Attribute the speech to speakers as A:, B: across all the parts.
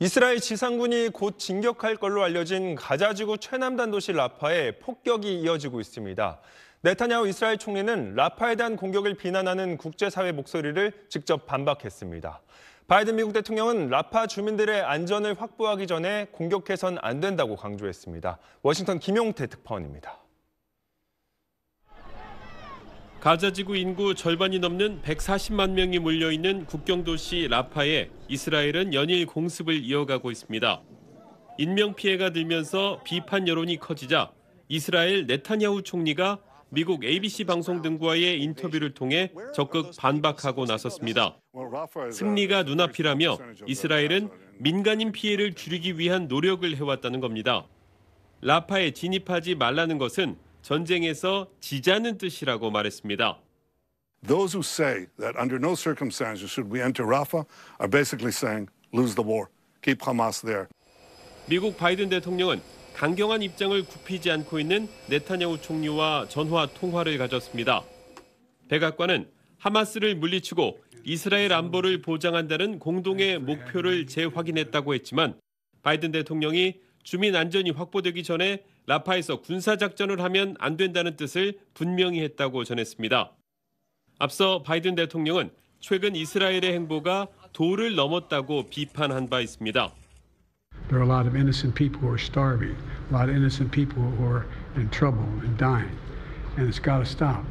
A: 이스라엘 지상군이 곧 진격할 걸로 알려진 가자 지구 최남단 도시 라파에 폭격이 이어지고 있습니다. 네타냐후 이스라엘 총리는 라파에 대한 공격을 비난하는 국제사회 목소리를 직접 반박했습니다. 바이든 미국 대통령은 라파 주민들의 안전을 확보하기 전에 공격해선 안 된다고 강조했습니다. 워싱턴 김용태 특파원입니다.
B: 가자지구 인구 절반이 넘는 140만 명이 몰려 있는 국경 도시 라파에 이스라엘은 연일 공습을 이어가고 있습니다. 인명 피해가 늘면서 비판 여론이 커지자 이스라엘 네타냐후 총리가 미국 ABC 방송 등과의 인터뷰를 통해 적극 반박하고 나섰습니다. 승리가 눈앞이라며 이스라엘은 민간인 피해를 줄이기 위한 노력을 해왔다는 겁니다. 라파에 진입하지 말라는 것은 전쟁에서 지자는 뜻이라고 말했습니다.
C: Those who say that under no circumstances should we enter Rafah are basically saying lose the war, keep Hamas there.
B: 미국 바이든 대통령은 강경한 입장을 굽히지 않고 있는 네타냐후 총리와 전화 통화를 가졌습니다. 백악관은 하마스를 물리치고 이스라엘 안보를 보장한다는 공동의 목표를 재확인했다고 했지만 바이든 대통령이 주민 안전이 확보되기 전에 라파에서 군사 작전을 하면 안 된다는 뜻을 분명히 했다고 전했습니다. 앞서 바이든 대통령은 최근 이스라엘의 행보가 도를 넘었다고 비판한 바 있습니다.
D: There are a lot of innocent people who are starving, a lot of innocent people who are in trouble and dying, and it's got to stop.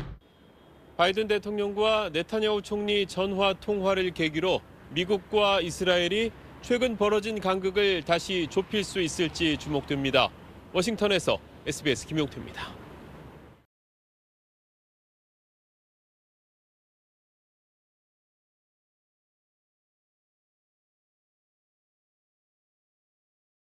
B: 바이든 대통령과 네타냐후 총리 전화 통화를 계기로 미국과 이스라엘이 최근 벌어진 간극을 다시 좁힐 수 있을지 주목됩니다. 워싱턴에서 SBS 김용태입니다.